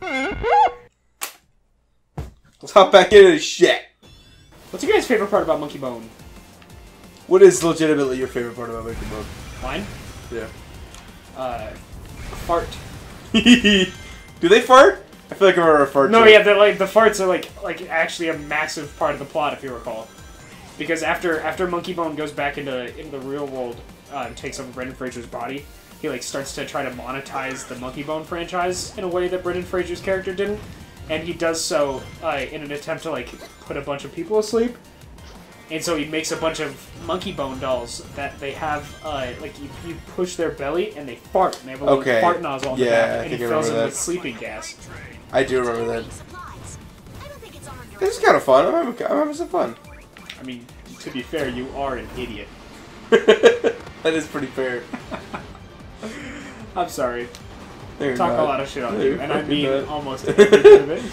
Let's hop back into this shit. What's your guys' favorite part about Monkey Bone? What is legitimately your favorite part about Monkey Bone? Mine? Yeah. Uh, fart. Do they fart? I feel like I remember a fart. No, joke. yeah, the like the farts are like like actually a massive part of the plot, if you recall. Because after after Monkey Bone goes back into into the real world uh, and takes over Brendan Fraser's body, he like starts to try to monetize the Monkey Bone franchise in a way that Brendan Fraser's character didn't, and he does so uh, in an attempt to like put a bunch of people asleep. And so he makes a bunch of monkey bone dolls that they have, uh, like you, you push their belly and they fart, and they have a little Okay. fart nozzle on the Yeah, back, I and he fills them with sleeping gas. I do remember that. Supplies. I don't think it's on your This is kind of fun. I'm having, I'm having some fun. I mean, to be fair, you are an idiot. that is pretty fair. I'm sorry. You're Talk not. a lot of shit on No, you, and I mean not. almost every bit of it.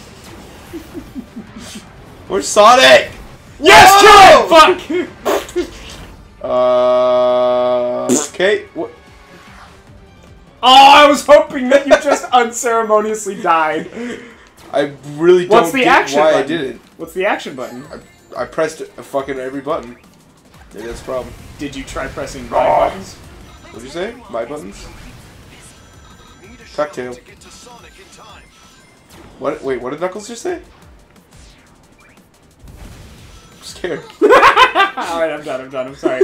Where's Sonic? Yes, it! Fuck! Uh. Okay. What? Oh, I was hoping that you just unceremoniously died. I really don't What's the get action why I did it. What's the action button? I, I pressed a fucking every button. Maybe that's the problem. Did you try pressing my Oh. buttons? What'd you say? My buttons? Cocktail. What? Wait, what did Knuckles just say? I'm scared. Alright, I'm done, I'm done, I'm sorry.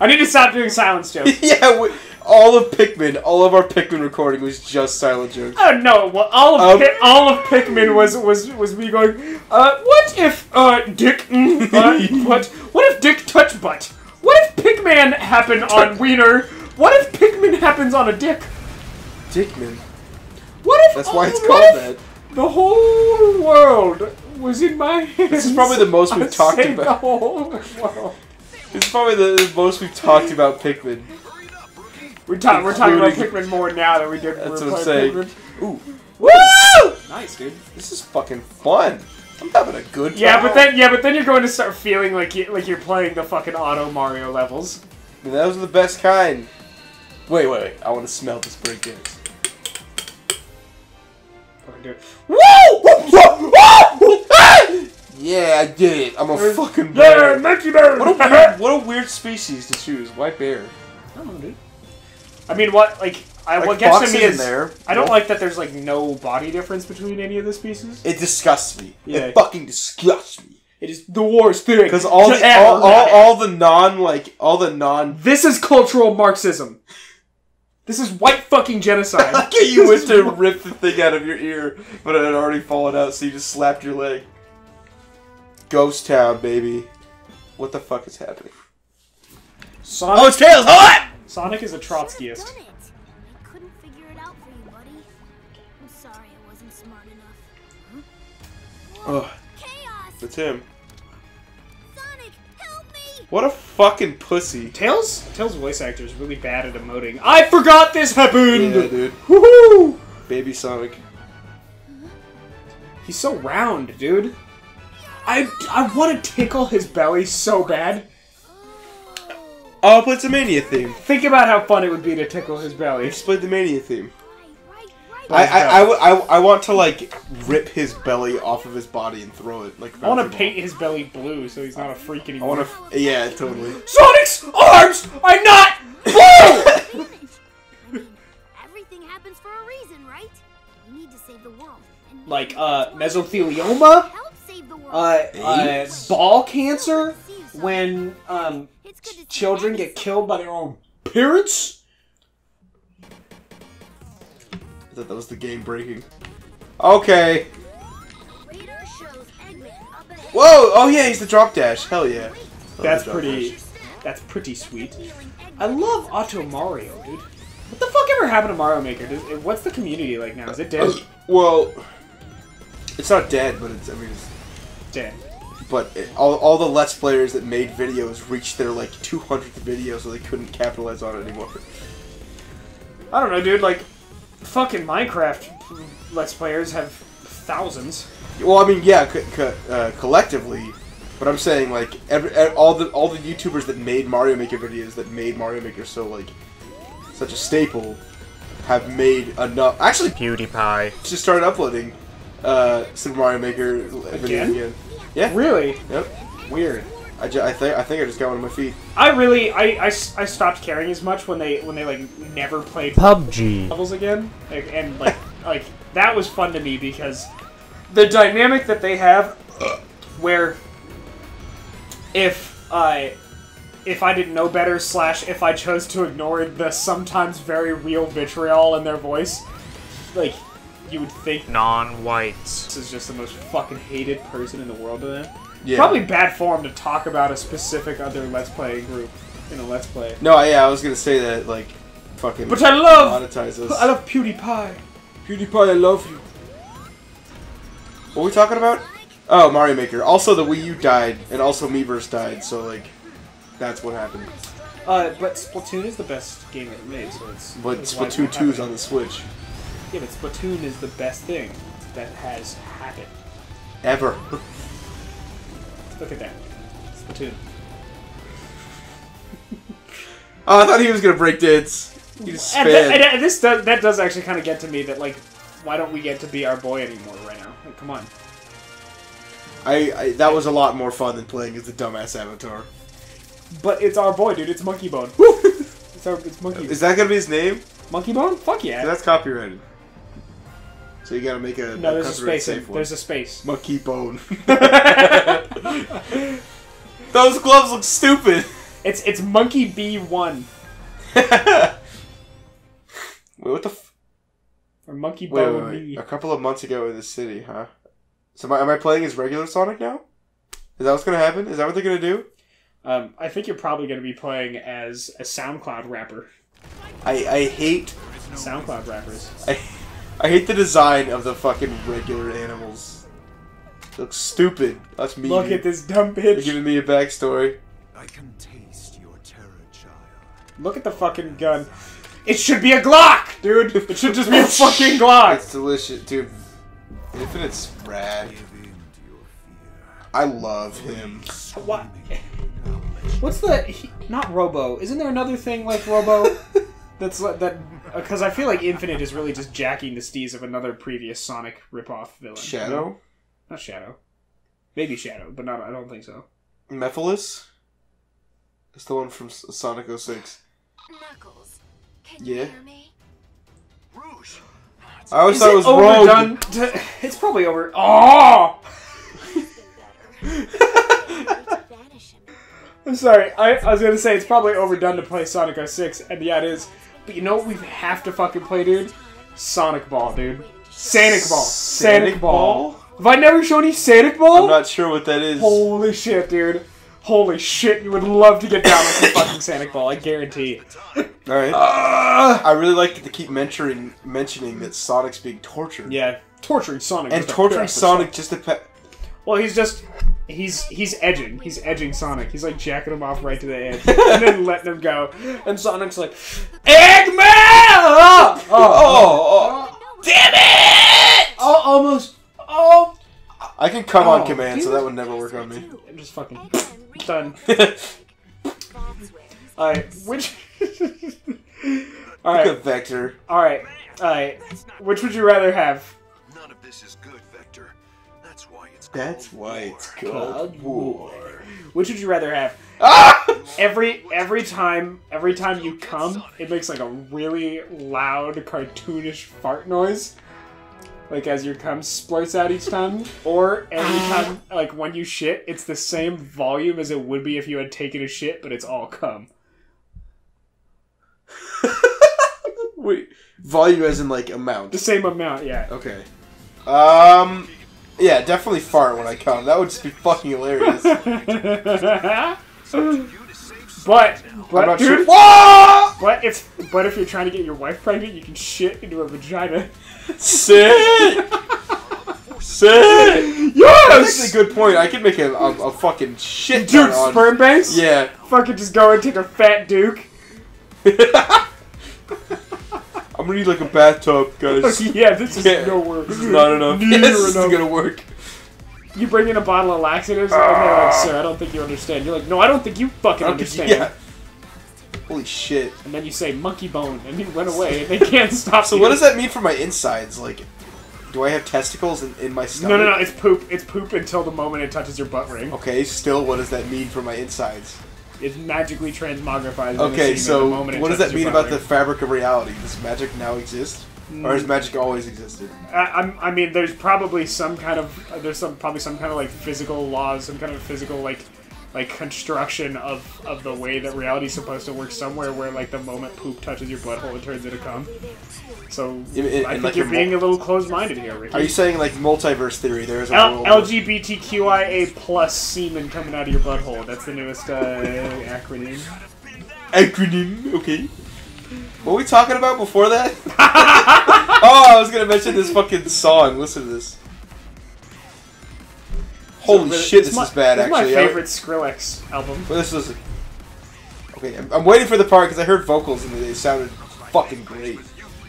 I need to stop doing silence jokes. yeah, we, all of Pikmin, all of our Pikmin recording was just silent jokes. Oh no! Well, all of Um, Pi- all of Pikmin was was was me going. Uh, what if uh Dick? mm, uh, what? What if Dick touch butt? What if Pikmin happen on Wiener? What if Pikmin happens on a dick? Dickman. What if? That's why it's called that. The whole world was in my hands. This is probably the most we've I talked about. The whole world. This is probably the, the most we've talked about Pikmin. We're, ta- we're talking about Pikmin more now than we did. That's we what I'm saying. Pikmin. Ooh. Woo! Nice, dude. This is fucking fun. I'm having a good time. Yeah, but then yeah, but then you're going to start feeling like you like you're playing the fucking auto Mario levels. Those are the best kind. Wait, wait, wait. I want to smell this break dance. Do it. Yeah, I did it. I'm a fucking bear. Yeah. Monkey Bear. What a weird, what a weird species to choose. Why bear? I don't know, dude. I mean, what like I Like, what gets to me is there. I don't Yeah. like that there's like no body difference between any of the species. It disgusts me. Yeah. It fucking disgusts me. It is the worst thing Because all the all, all, all the non like all the non. This is cultural Marxism. This is white fucking genocide. Like you went to rip the thing out of your ear, but it had already fallen out, so you just slapped your leg. Ghost Town, baby. What the fuck is happening? Sonic, Oh, it's Tails! Hot! Sonic is a Should've Trotskyist. done it. I couldn't What a fucking pussy. Tails, Tails' voice actor is really bad at emoting. I forgot this happened. Yeah, dude. Woohoo! Baby Sonic. He's so round, dude. I I want to tickle his belly so bad. Oh, play the Mania theme. Think about how fun it would be to tickle his belly. Just play the Mania theme. I, I, I, w- I, I want to like rip his belly off of his body and throw it like. I want to paint his belly blue so he's not a freak anymore. I want to. Yeah, totally. Sonic's arms are not blue. Everything happens for a reason, right? We need to save the world. Like uh, mesothelioma, help save the world. uh, uh, ball cancer, See you, Sonic. when um, It's good to see children get killed by their own parents. That was the game breaking. Okay. Radar shows Eggman up ahead. Whoa! Oh yeah, he's the drop dash. Hell yeah. Love oh, That's pretty. dash. That's pretty sweet. I love Auto Mario, dude. What the fuck ever happened to Mario Maker? Does, what's the community like now? Is it dead? Uh, well, it's not dead, but it's. I mean, it's, dead. but it, all, all the Let's Players that made videos reached their like 200th video, so they couldn't capitalize on it anymore. I don't know, dude. Like, fucking Minecraft Let's Players have thousands. Well, I mean, yeah, co- co- uh, collectively, but I'm saying like every, all the all the YouTubers that made Mario Maker videos that made Mario Maker so like such a staple have made enough. Actually, PewDiePie. just started uploading uh, Super Mario Maker video Again? again. Yeah. Really Yep. weird. I, ju- I think I think I just got one on my feet. I really I I stopped caring as much when they when they like never played PUBG. levels again like, and like like that was fun to me because the dynamic that they have where if I if I didn't know better slash if I chose to ignore the sometimes very real vitriol in their voice like you would think Non-whites. this is just the most fucking hated person in the world to them. Yeah. Probably bad form to talk about a specific other Let's Play group in a Let's Play. No, yeah, I was gonna say that like, fucking. But I love, monetize us. I love PewDiePie. PewDiePie, I love you. What are we talking about? Oh, Mario Maker. Also, the Wii U died, and also Miiverse died. So like, that's what happened. Uh, but Splatoon is the best game ever made, so it's. But it's Splatoon not 2 is on the Switch. Yeah, but Splatoon is the best thing that has happened. Ever. Look at that, Splatoon. Oh, I thought he was gonna break dance. He just And, th- and, and this does that does actually kind of get to me that like, why don't we get to be our boy anymore right now? Like, come on. I, I that was a lot more fun than playing as the dumbass Avatar. But it's our boy, dude. It's Monkey Bone. it's our it's Monkey Is that gonna be his name? Monkey Bone. Fuck yeah. That's copyrighted. So you gotta make a no, there's a copyright space. In, safe one. there's a space. Monkey bone. Those gloves look stupid. It's it's Monkey B one Wait, what the? F- or Monkey wait, Bone wait, wait. B. A couple of months ago in the city, huh? So am I, am I playing as regular Sonic now? Is that what's gonna happen? Is that what they're gonna do? Um, I think you're probably going to be playing as a SoundCloud rapper. I I hate SoundCloud rappers. I, I hate the design of the fucking regular animals. It looks stupid. That's me. Look at this dumb bitch. You're giving me a backstory. I can taste your terror, child. Look at the fucking gun. It should be a Glock, dude. It should just be a fucking Glock. It's delicious, dude. Infinite's rad. Give in to your fear. I love him. What? What's the he, not Robo? Isn't there another thing like Robo? That's li- that uh, because I feel like Infinite is really just jacking the steez of another previous Sonic ripoff villain. Shadow, Not Shadow. Maybe Shadow, but not. I don't think so. Mephiles. It's the one from Sonic 06. Knuckles, can Yeah. you hear me? Rouge! I always Is thought it it was Rogue. overdone? to- it's probably over. Oh! I'm sorry. I, I was gonna say it's probably overdone to play Sonic 06, and yeah, it is. But you know what we have to fucking play, dude? Sonic Ball, dude. Sonic Ball. Sonic Ball. Ball? Have I never shown you Sonic Ball? I'm not sure what that is. Holy shit, dude. Holy shit, you would love to get down with some fucking Sonic Ball, I guarantee. All right. Ah! I really like to keep mentioning mentioning that Sonic's being tortured. Yeah, torturing Sonic. And torturing Sonic just to pe- Well, he's just he's he's edging. He's edging Sonic. He's like jacking him off right to the edge, and then letting him go. And Sonic's like, Eggman! Oh, oh, Oh, oh, oh. damn it! Oh, almost. Oh, I can come on Oh, command, so that would never work on me. I'm just fucking done. All right, which? all Look right, Vector. all right, all right. Which would you rather have? That's why it's called That's war. war. Which would you rather have? Ah! Every every time every time you come, it makes like a really loud cartoonish fart noise. Like as your cum splurts out each time, or every time like when you shit, it's the same volume as it would be if you had taken a shit, but it's all cum. Wait, volume as in like amount. The same amount, yeah. Okay. Um. Yeah, definitely fart when I come. That would just be fucking hilarious. but but dude, sure. But if but if you're trying to get your wife pregnant, you can shit into a vagina. Sick! Sick! Yes, That's a good point. I could make a, a, a fucking shit dude. on- Sperm banks. Yeah. Fucking just go and take a fat duke. I'm gonna need like a bathtub, guys. yeah, this is Yeah. no work. This is not enough. Neither Yes, this enough. is gonna work. You bring in a bottle of laxatives, and they're like, "Sir, I don't think you understand." You're like, "No, I don't think you fucking understand." yeah. Holy shit. and then you say monkey bone, and you run away, and they can't stop So you. what does that mean for my insides? Like, do I have testicles in, in my stomach? No, no, no. It's poop. It's poop until the moment it touches your butt ring. Okay, still, what does that mean for my insides? It magically transmogrifies. Okay, so what does that mean about the fabric of reality? Does magic now exist? Or has mm. magic always existed? I, I'm, mean, there's probably some kind of there's some probably some kind of like physical laws, some kind of physical like like construction of of the way that reality's supposed to work somewhere where like the moment poop touches your butthole, it turns into cum. So In- in- I think like, you're being a little closed-minded here, Ricky. Are you saying like multiverse theory? There is a L- LGBTQIA plus semen coming out of your butthole. That's the newest uh, acronym. acronym. Okay. What were we talking about before that? oh, I was gonna mention this fucking song. Listen to this. Holy shit, this my- is bad. this actually, is my favorite Skrillex album. But this is. Okay, I'm, I'm waiting for the part because I heard vocals and they sounded fucking great.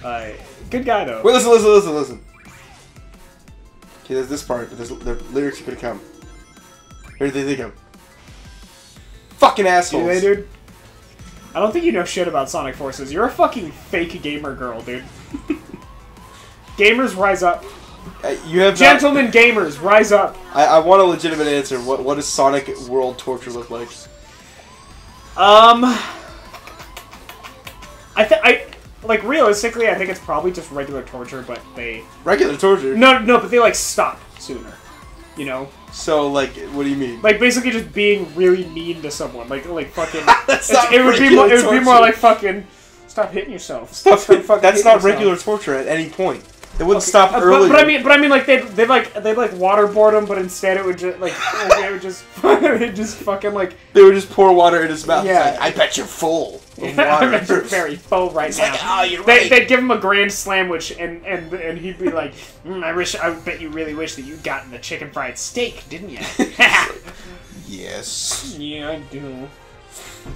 Uh, good guy though. Wait, listen, listen, listen, listen. Okay, there's this part, but there's, the lyrics are gonna come. Here they think of. Fucking assholes. they, dude? I don't think you know shit about Sonic Forces. You're a fucking fake gamer girl, dude. gamers, rise up. Uh, you have not- Gentlemen gamers, rise up. I, I want a legitimate answer. What what does Sonic World Torture look like? Um, I think I like realistically, I think it's probably just regular torture, but they Regular torture. no no, but they like stop sooner. You know, So like, what do you mean? like basically just being really mean to someone, like like fucking. That's not it would be more. It would be more like fucking. Stop hitting yourself. Stop- fucking that's not yourself. regular torture at any point. It wouldn't stop Uh, earlier. But, but I mean, but I mean, like they they like they like waterboard him, but instead it would just like they would just it just fucking like they would just pour water in his mouth. Yeah. like, I bet you're full of I water. bet you're very full right It's now. like, oh, you're they, right. They'd give him a grand sandwich, and and and he'd be like, mm, "I wish, I bet you really wish that you'd gotten the chicken fried steak, didn't you?" yes. yeah, I do.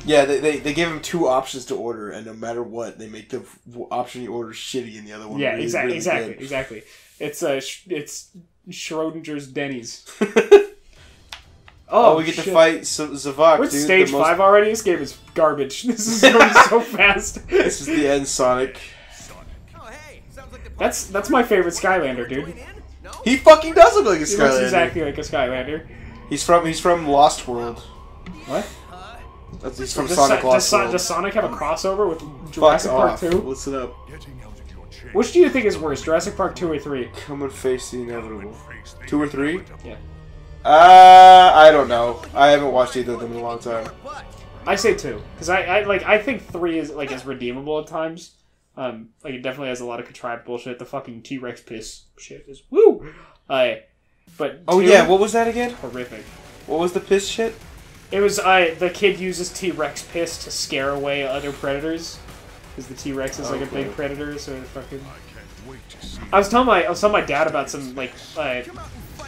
Yeah, they, they, they give him two options to order, and no matter what, they make the option you order shitty, and the other one Yeah, really, exactly, really exactly, good. exactly. It's uh, sh- it's Schrodinger's Denny's. Oh, we get to fight Z- Zavok, We're dude. stage the most- five already. This game is garbage. This is going so fast. This is the end, Sonic. That's that's my favorite Skylander, dude. He fucking does look like a He looks Skylander. exactly like a Skylander. He's from he's from Lost World. What? That's, he's from Does, Sonic Son- does, World. does Sonic have a crossover with Jurassic Park off. 2? Listen up. Which do you think is worse, Jurassic Park 2 or 3? Come and face the inevitable. Two or three? Yeah. Uh, I don't know. I haven't watched either of them in a long time. I say 2. Because I, I, like, I think 3 is, like, is redeemable at times. Um, like, it definitely has a lot of contrived bullshit. The fucking T-Rex piss shit is woo! Uh, but Oh, yeah, what was that again? horrific. What was the piss shit? It was I. the kid uses T Rex piss to scare away other predators. Because the T Rex is like a big predator, so it fucking. I was telling my I was telling my dad about some like uh,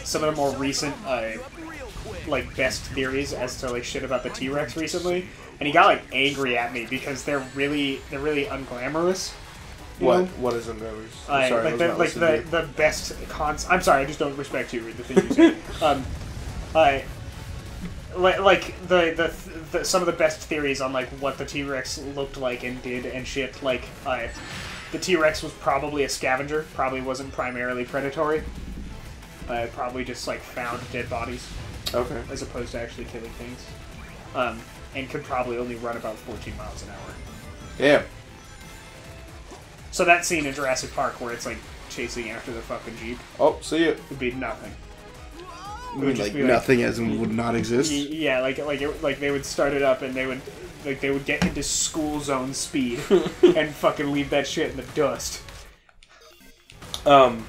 some of the more recent uh, like best theories as to like shit about the T Rex recently, and he got like angry at me because they're really they're really unglamorous. What? know? What is? Uh, I'm sorry, I like the like the, listening to you. the best cons. I'm sorry, I just don't respect you. The thing you say. um, I like like the, the the some of the best theories on like what the T Rex looked like and did and shit. Like uh, the T Rex was probably a scavenger. Probably wasn't primarily predatory. Uh, probably just like found dead bodies Okay. as opposed to actually killing things. Um, and could probably only run about 14 miles an hour. Damn. So that scene in Jurassic Park where it's like chasing after the fucking jeep Oh, see it. would be nothing. I would mean, like be like- nothing as in would not exist. Yeah, like like it, like they would start it up and they would like they would get into school zone speed and fucking leave that shit in the dust. Um.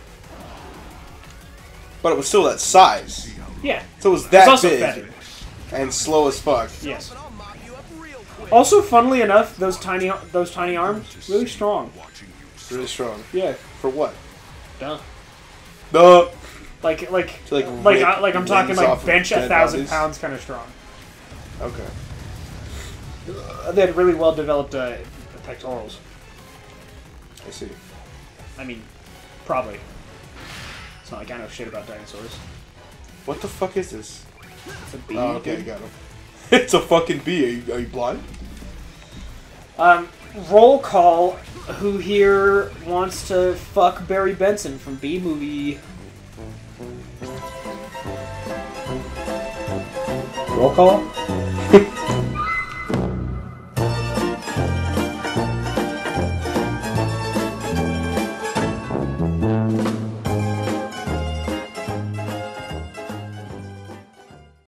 But it was still that size. Yeah, So it was it's that also big feathered. and slow as fuck. Yes. Also, funnily enough, those tiny those tiny arms really strong. Really strong. Yeah, For what? duh. Duh. Like like To, like, like I, like I'm talking like bench a thousand bodies? pounds kind of strong. Okay. Uh, They had really well developed uh, pectorals. I see. I mean, probably. It's not like I know shit about dinosaurs. What the fuck is this? It's a bee. Oh, okay, dude. got him. it's a fucking bee. Are you, are you blind? Um, roll call. Who here wants to fuck Barry Benson from Bee Movie? Roll call.